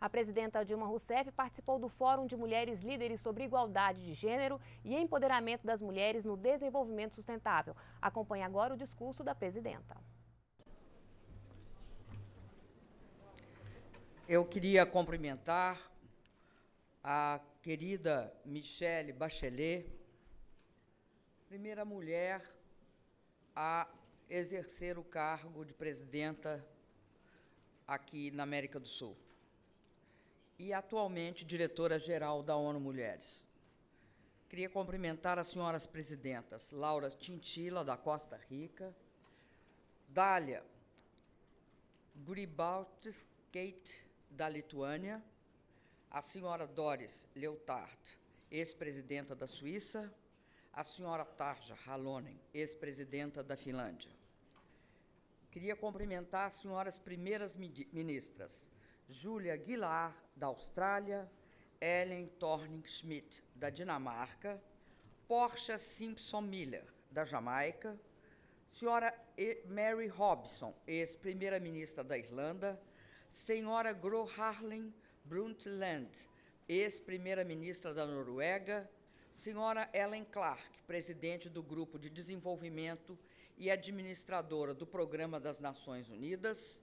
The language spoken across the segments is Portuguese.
A presidenta Dilma Rousseff participou do Fórum de Mulheres Líderes sobre Igualdade de Gênero e Empoderamento das Mulheres no Desenvolvimento Sustentável. Acompanhe agora o discurso da presidenta. Eu queria cumprimentar a querida Michelle Bachelet, primeira mulher a exercer o cargo de presidenta aqui na América do Sul e atualmente diretora-geral da ONU Mulheres. Queria cumprimentar as senhoras presidentas Laura Tintila, da Costa Rica, Dália Grybauskaite, da Lituânia, a senhora Doris Leutard, ex-presidenta da Suíça, a senhora Tarja Halonen, ex-presidenta da Finlândia. Queria cumprimentar as senhoras primeiras ministras, Julia Gillard, da Austrália, Ellen Thorning-Schmidt, da Dinamarca, Portia Simpson Miller, da Jamaica, senhora Mary Robson, ex-primeira-ministra da Irlanda, senhora Gro Harlem Brundtland, ex-primeira-ministra da Noruega, senhora Ellen Clark, presidente do Grupo de Desenvolvimento e administradora do Programa das Nações Unidas,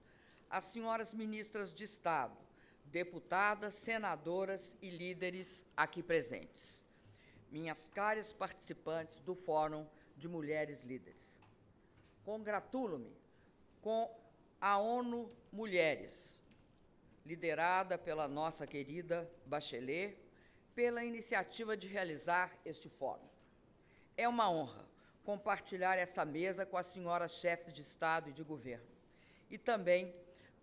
as senhoras ministras de Estado, deputadas, senadoras e líderes aqui presentes, minhas caras participantes do Fórum de Mulheres Líderes. Congratulo-me com a ONU Mulheres, liderada pela nossa querida Bachelet, pela iniciativa de realizar este fórum. É uma honra compartilhar essa mesa com as senhoras chefes de Estado e de governo e também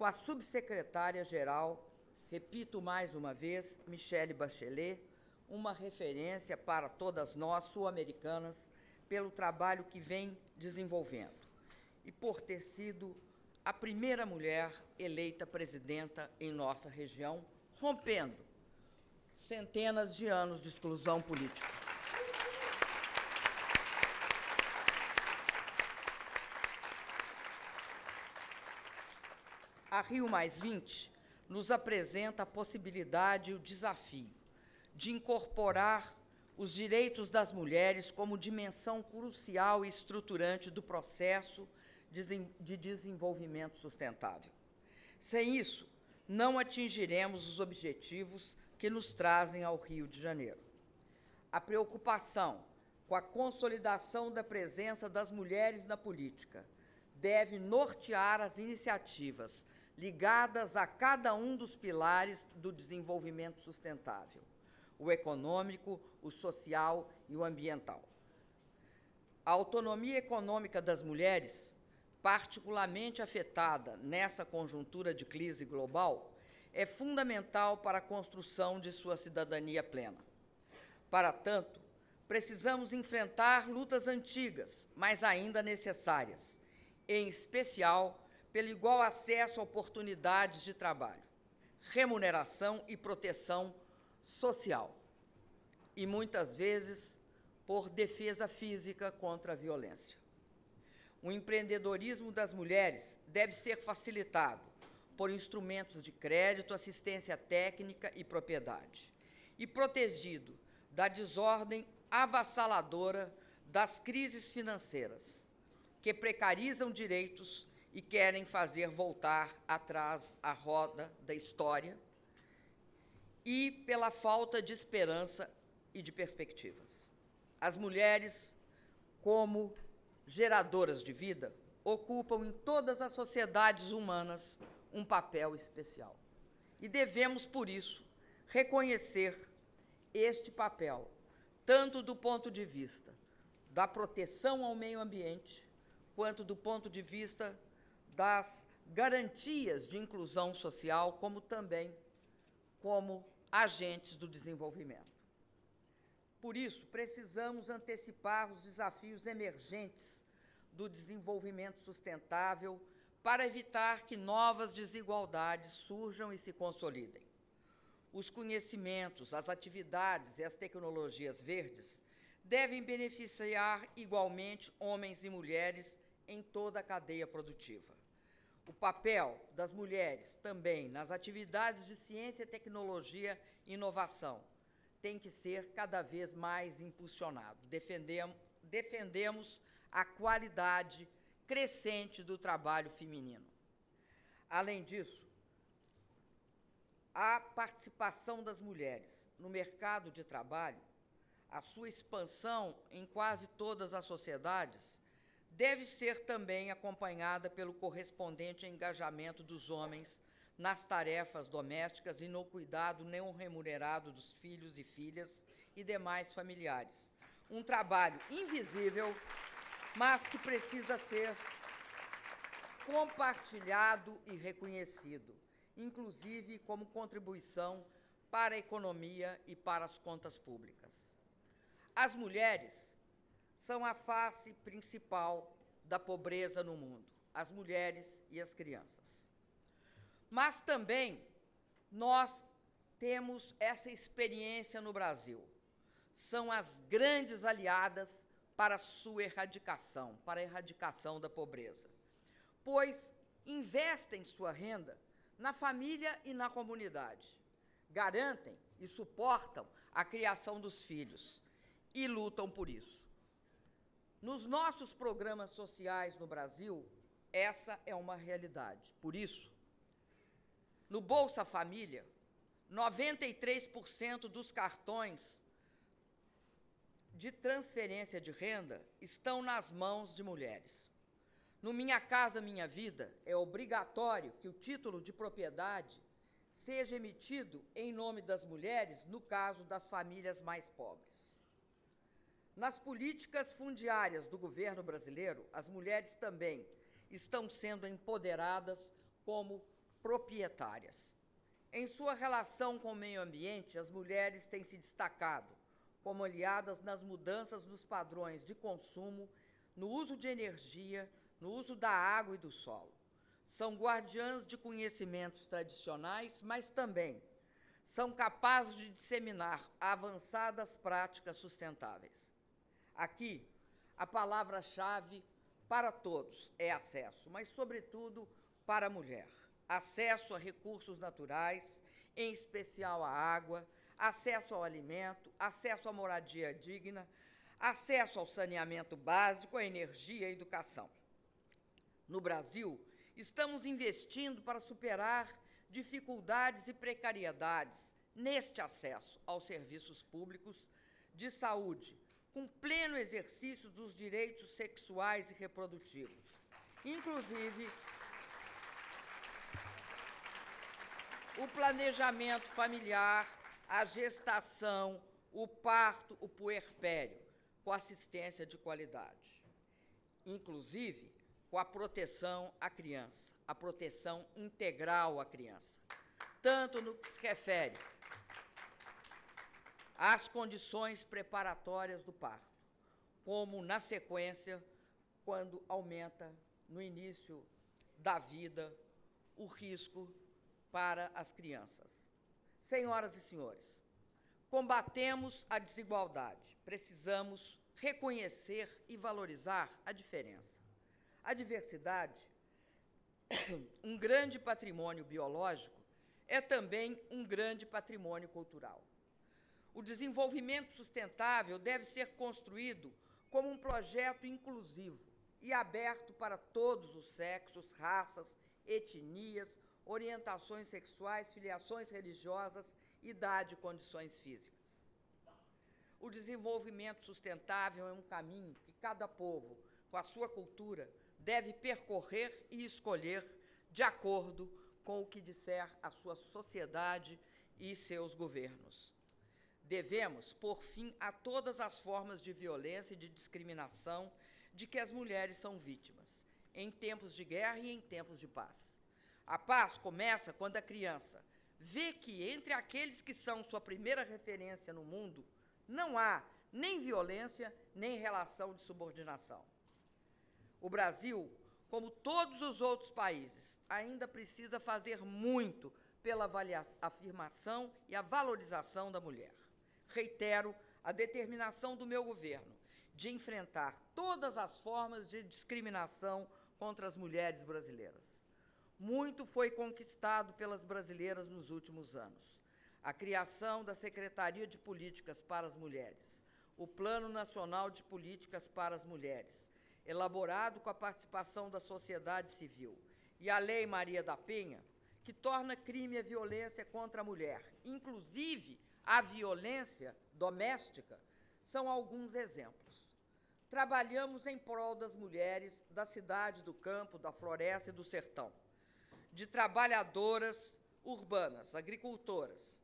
com a subsecretária-geral, repito mais uma vez, Michele Bachelet, uma referência para todas nós, sul-americanas, pelo trabalho que vem desenvolvendo e por ter sido a primeira mulher eleita presidenta em nossa região, rompendo centenas de anos de exclusão política. A Rio Mais 20 nos apresenta a possibilidade e o desafio de incorporar os direitos das mulheres como dimensão crucial e estruturante do processo de desenvolvimento sustentável. Sem isso, não atingiremos os objetivos que nos trazem ao Rio de Janeiro. A preocupação com a consolidação da presença das mulheres na política deve nortear as iniciativas ligadas a cada um dos pilares do desenvolvimento sustentável: o econômico, o social e o ambiental. A autonomia econômica das mulheres, particularmente afetada nessa conjuntura de crise global, é fundamental para a construção de sua cidadania plena. Para tanto, precisamos enfrentar lutas antigas, mas ainda necessárias, em especial pelo igual acesso a oportunidades de trabalho, remuneração e proteção social, e muitas vezes por defesa física contra a violência. O empreendedorismo das mulheres deve ser facilitado por instrumentos de crédito, assistência técnica e propriedade, e protegido da desordem avassaladora das crises financeiras, que precarizam direitos e querem fazer voltar atrás a roda da história e pela falta de esperança e de perspectivas. As mulheres, como geradoras de vida, ocupam em todas as sociedades humanas um papel especial. E devemos, por isso, reconhecer este papel, tanto do ponto de vista da proteção ao meio ambiente, quanto do ponto de vista das garantias de inclusão social, como também como agentes do desenvolvimento. Por isso, precisamos antecipar os desafios emergentes do desenvolvimento sustentável para evitar que novas desigualdades surjam e se consolidem. Os conhecimentos, as atividades e as tecnologias verdes devem beneficiar igualmente homens e mulheres em toda a cadeia produtiva. O papel das mulheres também nas atividades de ciência, tecnologia e inovação tem que ser cada vez mais impulsionado. Defendemos, a qualidade crescente do trabalho feminino. Além disso, a participação das mulheres no mercado de trabalho, a sua expansão em quase todas as sociedades, deve ser também acompanhada pelo correspondente engajamento dos homens nas tarefas domésticas e no cuidado não remunerado dos filhos e filhas e demais familiares. Um trabalho invisível, mas que precisa ser compartilhado e reconhecido, inclusive como contribuição para a economia e para as contas públicas. As mulheres são a face principal da pobreza no mundo, as mulheres e as crianças. Mas também nós temos essa experiência no Brasil. São as grandes aliadas para a sua erradicação, para a erradicação da pobreza. Pois investem sua renda na família e na comunidade. Garantem e suportam a criação dos filhos e lutam por isso. Nos nossos programas sociais no Brasil, essa é uma realidade. Por isso, no Bolsa Família, 93% dos cartões de transferência de renda estão nas mãos de mulheres. No Minha Casa Minha Vida, é obrigatório que o título de propriedade seja emitido em nome das mulheres, no caso das famílias mais pobres. Nas políticas fundiárias do governo brasileiro, as mulheres também estão sendo empoderadas como proprietárias. Em sua relação com o meio ambiente, as mulheres têm se destacado como aliadas nas mudanças dos padrões de consumo, no uso de energia, no uso da água e do solo. São guardiãs de conhecimentos tradicionais, mas também são capazes de disseminar avançadas práticas sustentáveis. Aqui, a palavra-chave para todos é acesso, mas, sobretudo, para a mulher. Acesso a recursos naturais, em especial a água, acesso ao alimento, acesso à moradia digna, acesso ao saneamento básico, à energia e à educação. No Brasil, estamos investindo para superar dificuldades e precariedades neste acesso aos serviços públicos de saúde, com pleno exercício dos direitos sexuais e reprodutivos. Inclusive, o planejamento familiar, a gestação, o parto, o puerpério, com assistência de qualidade. Inclusive, com a proteção à criança, a proteção integral à criança, tanto no que se refere as condições preparatórias do parto, como na sequência, quando aumenta no início da vida o risco para as crianças. Senhoras e senhores, combatemos a desigualdade, precisamos reconhecer e valorizar a diferença. A diversidade, um grande patrimônio biológico, é também um grande patrimônio cultural. O desenvolvimento sustentável deve ser construído como um projeto inclusivo e aberto para todos os sexos, raças, etnias, orientações sexuais, filiações religiosas, idade e condições físicas. O desenvolvimento sustentável é um caminho que cada povo, com a sua cultura, deve percorrer e escolher de acordo com o que disser a sua sociedade e seus governos. Devemos pôr fim a todas as formas de violência e de discriminação de que as mulheres são vítimas, em tempos de guerra e em tempos de paz. A paz começa quando a criança vê que entre aqueles que são sua primeira referência no mundo não há nem violência nem relação de subordinação. O Brasil, como todos os outros países, ainda precisa fazer muito pela afirmação e a valorização da mulher reitero a determinação do meu governo de enfrentar todas as formas de discriminação contra as mulheres brasileiras. muito foi conquistado pelas brasileiras nos últimos anos. A criação da Secretaria de Políticas para as Mulheres, o Plano Nacional de Políticas para as Mulheres, elaborado com a participação da sociedade civil, e a Lei Maria da Penha, que torna crime a violência contra a mulher, inclusive a violência doméstica, são alguns exemplos. Trabalhamos em prol das mulheres da cidade, do campo, da floresta e do sertão, de trabalhadoras urbanas, agricultoras,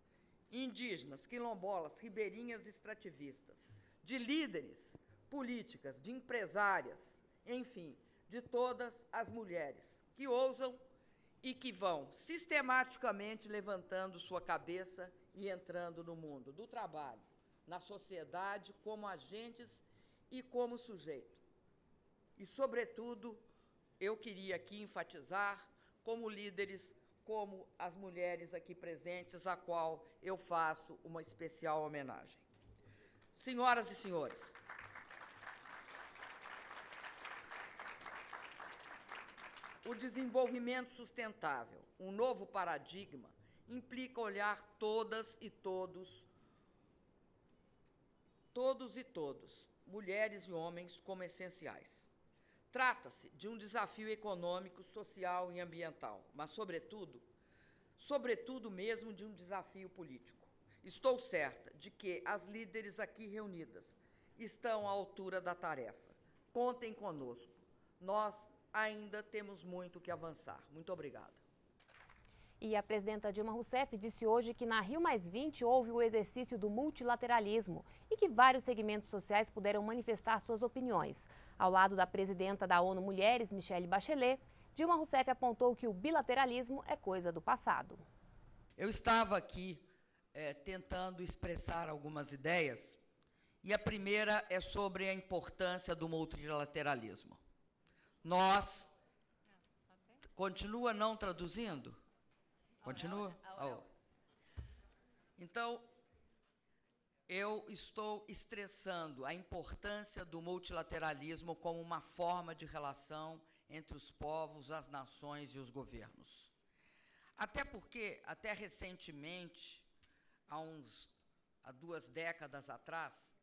indígenas, quilombolas, ribeirinhas extrativistas, de líderes políticas, de empresárias, enfim, de todas as mulheres que ousam e que vão sistematicamente levantando sua cabeça e entrando no mundo do trabalho, na sociedade, como agentes e como sujeito. E, sobretudo, eu queria aqui enfatizar, como líderes, como as mulheres aqui presentes, a qual eu faço uma especial homenagem. Senhoras e senhores, o desenvolvimento sustentável, um novo paradigma, implica olhar todas e todos, todos e todos, mulheres e homens, como essenciais. Trata-se de um desafio econômico, social e ambiental, mas, sobretudo, sobretudo mesmo de um desafio político. Estou certa de que as líderes aqui reunidas estão à altura da tarefa. Contem conosco. Nós ainda temos muito que avançar. Muito obrigada. E a presidenta Dilma Rousseff disse hoje que na Rio houve o exercício do multilateralismo e que vários segmentos sociais puderam manifestar suas opiniões. Ao lado da presidenta da ONU Mulheres, Michelle Bachelet, Dilma Rousseff apontou que o bilateralismo é coisa do passado. Eu estava aqui é, tentando expressar algumas ideias e a primeira é sobre a importância do multilateralismo. Nós. Continua não traduzindo? Continua? Oh. Então, eu estou estressando a importância do multilateralismo como uma forma de relação entre os povos, as nações e os governos. Até porque, até recentemente, há, uns, há duas décadas atrás,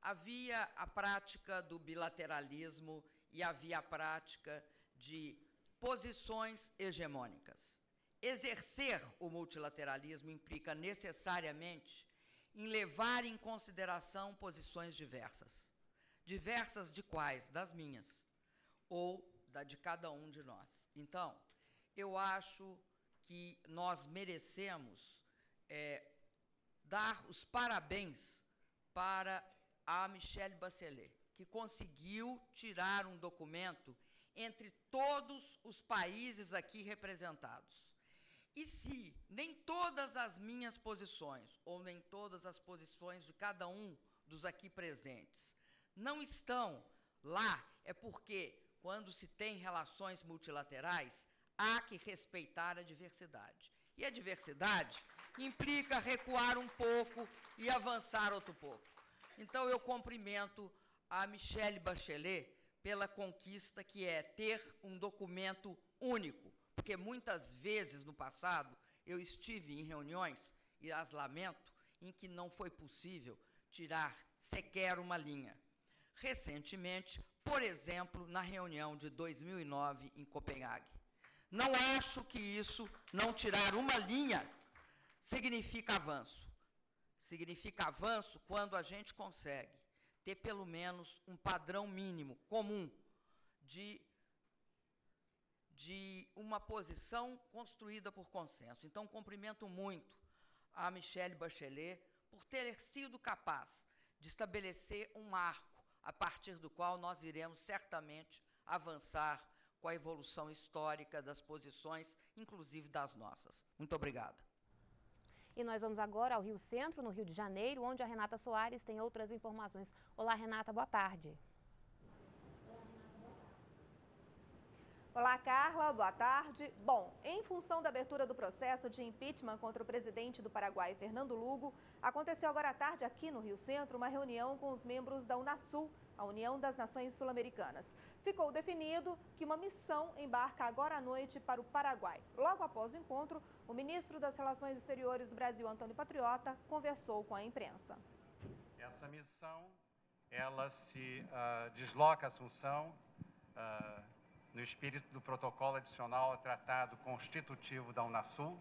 havia a prática do bilateralismo e havia a prática de posições hegemônicas. Exercer o multilateralismo implica necessariamente em levar em consideração posições diversas. Diversas de quais? Das minhas, ou da de cada um de nós. Então, eu acho que nós merecemos é, dar os parabéns para a Michelle Bachelet, que conseguiu tirar um documento entre todos os países aqui representados. E se nem todas as minhas posições, ou nem todas as posições de cada um dos aqui presentes, não estão lá, é porque, quando se tem relações multilaterais, há que respeitar a diversidade. E a diversidade implica recuar um pouco e avançar outro pouco. Então, eu cumprimento a Michelle Bachelet pela conquista que é ter um documento único, porque muitas vezes no passado eu estive em reuniões, e as lamento, em que não foi possível tirar sequer uma linha. Recentemente, por exemplo, na reunião de 2009 em Copenhague. Não acho que isso, não tirar uma linha, significa avanço. Significa avanço quando a gente consegue ter pelo menos um padrão mínimo comum de, de uma posição construída por consenso. Então, cumprimento muito a Michelle Bachelet por ter sido capaz de estabelecer um marco a partir do qual nós iremos certamente avançar com a evolução histórica das posições, inclusive das nossas. Muito obrigada. E nós vamos agora ao Rio Centro, no Rio de Janeiro, onde a Renata Soares tem outras informações. Olá, Renata, boa tarde. Olá, Carla, boa tarde. Bom, em função da abertura do processo de impeachment contra o presidente do Paraguai, Fernando Lugo, aconteceu agora à tarde aqui no Rio Centro uma reunião com os membros da Unasul, a União das Nações Sul-Americanas. Ficou definido que uma missão embarca agora à noite para o Paraguai. Logo após o encontro, o ministro das Relações Exteriores do Brasil, Antônio Patriota, conversou com a imprensa. Essa missão, ela se uh, desloca a Assunção. Uh, no espírito do protocolo adicional ao Tratado Constitutivo da Unasul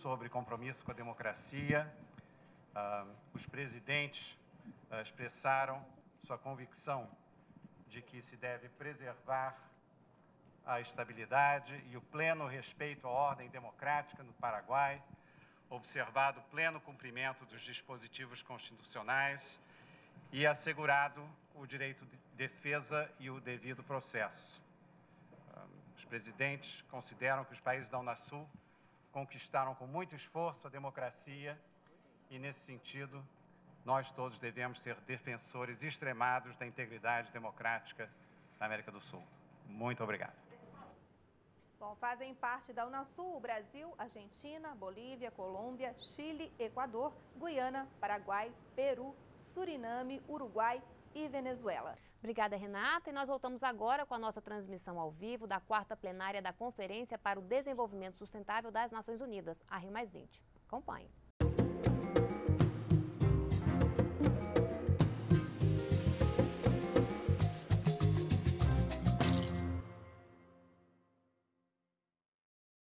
sobre compromisso com a democracia. Uh, os presidentes uh, expressaram sua convicção de que se deve preservar a estabilidade e o pleno respeito à ordem democrática no Paraguai, observado o pleno cumprimento dos dispositivos constitucionais e assegurado o direito de defesa e o devido processo presidentes consideram que os países da Unasul conquistaram com muito esforço a democracia e, nesse sentido, nós todos devemos ser defensores extremados da integridade democrática da América do Sul. Muito obrigado. Bom, fazem parte da Unasul o Brasil, Argentina, Bolívia, Colômbia, Chile, Equador, Guiana, Paraguai, Peru, Suriname, Uruguai e Venezuela. Obrigada, Renata. E nós voltamos agora com a nossa transmissão ao vivo da quarta plenária da Conferência para o Desenvolvimento Sustentável das Nações Unidas, a Rio Mais 20. Acompanhe.